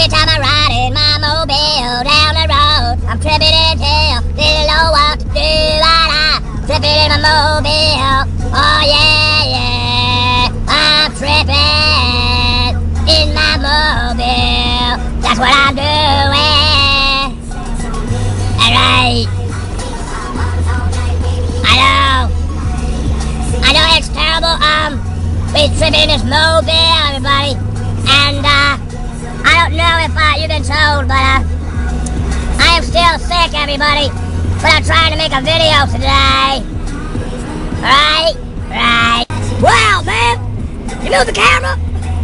Every time I ride in my mobile down the road, I'm tripping until didn't know what to do. I'm tripping in my mobile. Oh yeah, yeah. I'm tripping in my mobile. That's what I'm doing. Alright. I know. I know it's terrible. Um, we tripping in this mobile, everybody. And uh, I don't know if uh, you've been told, but uh, I am still sick, everybody. But I'm trying to make a video today. Right? Right. Wow, man! You move the camera?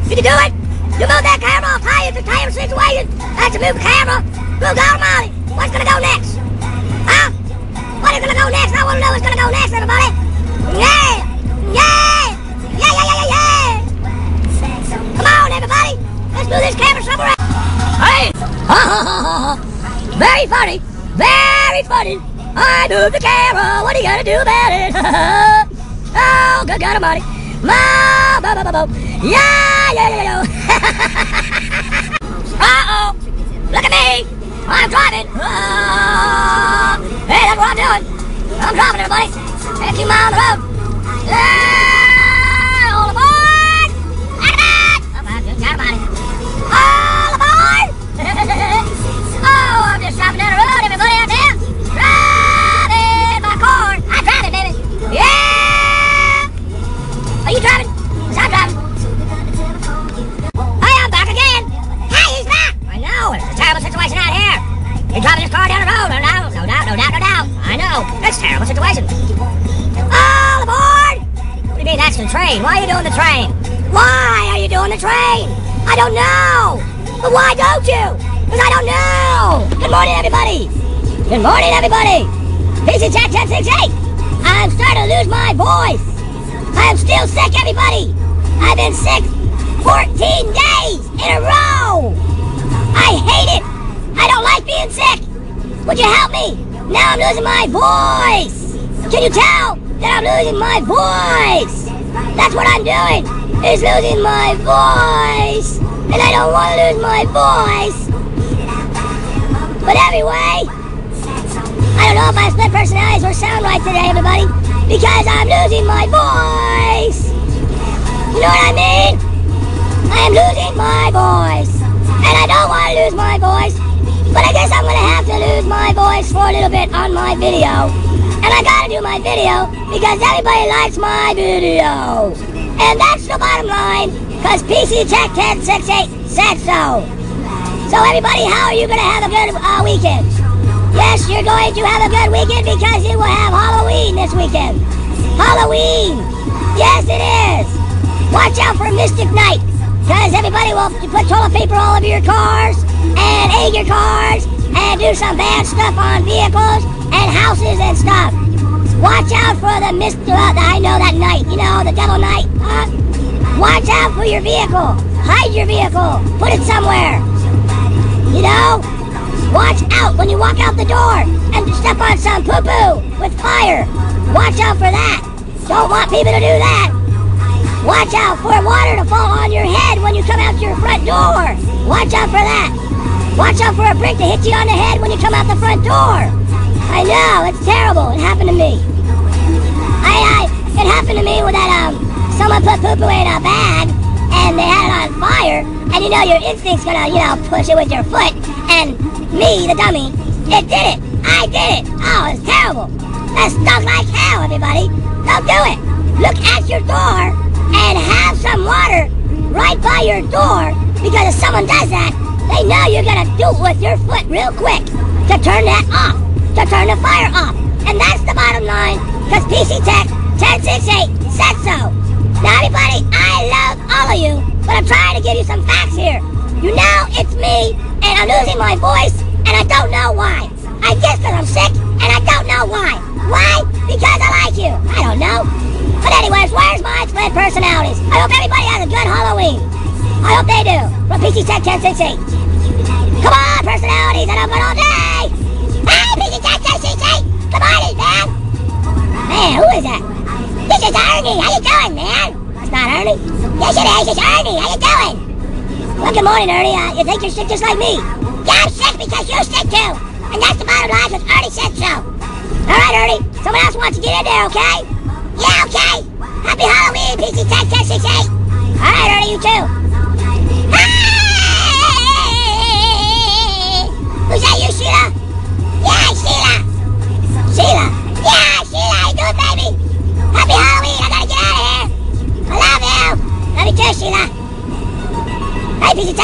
You Can do it? You move that camera, I'll tell you it's a terrible situation. That's to move the camera. Good God Almighty. What's gonna go next? Huh? What is gonna go next? I wanna know what's gonna go next, everybody. Yeah! Very funny! I moved the camera! What are you gonna do about it? oh, good God Almighty! Ma, ba, ba, ba, ba. Yeah, yeah, yeah, yeah. Uh-oh! Look at me! I'm driving! Ah. hey, that's what I'm doing! I'm driving, everybody! 50 miles on the road! Yeah! A terrible situation. All aboard! What do you mean, that's the train? Why are you doing the train? Why are you doing the train? I don't know! But why don't you? Because I don't know! Good morning, everybody! Good morning, everybody! PC Tech 1068! I'm starting to lose my voice! I am still sick, everybody! I've been sick 14 days in a row! I hate it! I don't like being sick! Would you help me? Now I'm losing my voice! Can you tell that I'm losing my voice? That's what I'm doing, is losing my voice! And I don't want to lose my voice! But anyway, I don't know if my split personalities will sound right today, everybody, because I'm losing my voice! You know what I mean? I am losing my voice. And I don't want to lose my voice. But I guess I'm to have to lose my voice for a little bit on my video. And I got to do my video because everybody likes my video. And that's the bottom line because PC Tech 1068 said so. So everybody, how are you to have a good uh, weekend? Yes, you're going to have a good weekend because you will have Halloween this weekend. Halloween. Yes, it is. Watch out for Mischief Night, because everybody will put toilet paper all over your cars, and your cars, and do some bad stuff on vehicles and houses and stuff. Watch out for the mist, uh, I know that night, you know, the devil night. Huh? Watch out for your vehicle. Hide your vehicle. Put it somewhere. You know? Watch out when you walk out the door and step on some poo-poo with fire. Watch out for that. Don't want people to do that. Watch out for water to fall on your head when you come out your front door. Watch out for that. Watch out for a brick to hit you on the head when you come out the front door. I know, it's terrible. It happened to me. I, I, it happened to me with that, um, someone put poo-poo in a bag and they had it on fire and you know your instinct's gonna, you know, push it with your foot and me, the dummy, it did it. I did it. Oh, it's terrible. That stunk like hell, everybody. Don't do it. Look at your door and have some water right by your door because if someone does that, they know you're gonna do it with your foot real quick to turn that off, to turn the fire off. And that's the bottom line because PC Tech 1068 said so. Now, everybody, I love all of you, but I'm trying to give you some facts here. You know, it's me, and I'm losing my voice, and I don't know why. I guess because I'm sick, and I don't know why. Why? Because I like you. I don't know. But anyways, where's my split personalities? I hope everybody has a good Halloween. I hope they do. From PC Tech 1068. Come on, personalities, I'm good all day. Hey, PC Tech 1068. Come on, man. Man, who is that? This is Ernie. How you doing, man? That's not Ernie. Yes, it is. It's Ernie. How you doing? Well, good morning, Ernie. Uh, you think you're sick just like me? Yeah, I'm sick because you're sick too. And that's the bottom line because Ernie said so. All right, Ernie. Someone else wants to get in there, okay? Yeah, okay.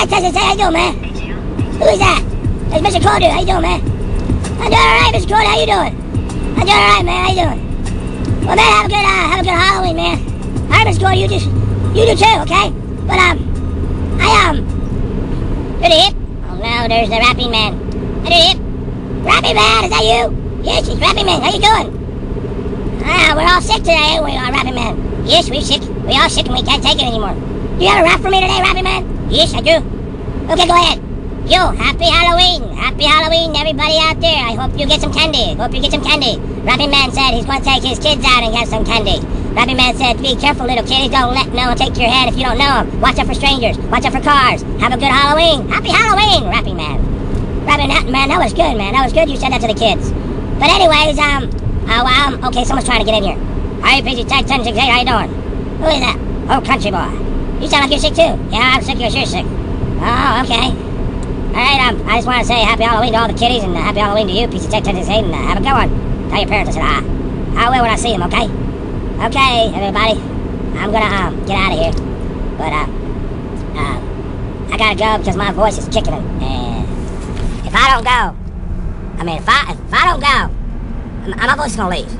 Hey, 10 1068. How you doing, man? Who is that? It's Mr. Cordu. How you doing, man? I'm doing all right, Mr. Cordu. How you doing? I'm doing all right, man. How you doing? Well, man, have a good, uh, have a good Halloween, man. All right, Mr. Cordu, you just, you do too, okay? But um, I um, the hip. Oh no, there's the rapping man. To the hip. Rapping man, is that you? Yes, it's rapping man. How you doing? Ah, we're all sick today, we, uh, rapping man? Yes, we're sick. We all sick and we can't take it anymore. Do you have a rap for me today, rapping man? Yes, I do. Okay, go ahead. Yo, happy Halloween! Happy Halloween, everybody out there. I hope you get some candy. Hope you get some candy. Rapping Man said he's going to take his kids out and have some candy. Rapping Man said, be careful, little kiddies. Don't let no one take your hand if you don't know them. Watch out for strangers. Watch out for cars. Have a good Halloween. Happy Halloween, Rapping Man. Rapping Man, that was good, man. That was good you said that to the kids. But anyways, um, oh, um, okay, someone's trying to get in here. Hi, PC Tech 1068, how you doing? Who is that? Oh, country boy. You sound like you're sick too. Yeah, I'm sick, you're sure sick. Oh, okay. Alright, um, I just want to say happy Halloween to all the kiddies and happy Halloween to you, PC Tech 1068, and uh, have a good one. Tell your parents I said, ah, I will when I see them, okay? Okay, everybody. I'm gonna, um, get out of here. But, uh, uh, I gotta go because my voice is kicking. And if I don't go, I mean, if I, if I don't go, my voice is gonna leave.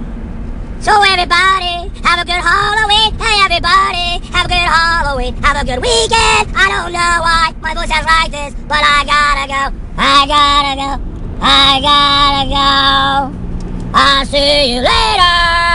So everybody, have a good Halloween. Hey everybody, have a good Halloween. Have a good weekend. I don't know why my voice sounds like this, but I gotta go. I gotta go. I gotta go. I'll see you later.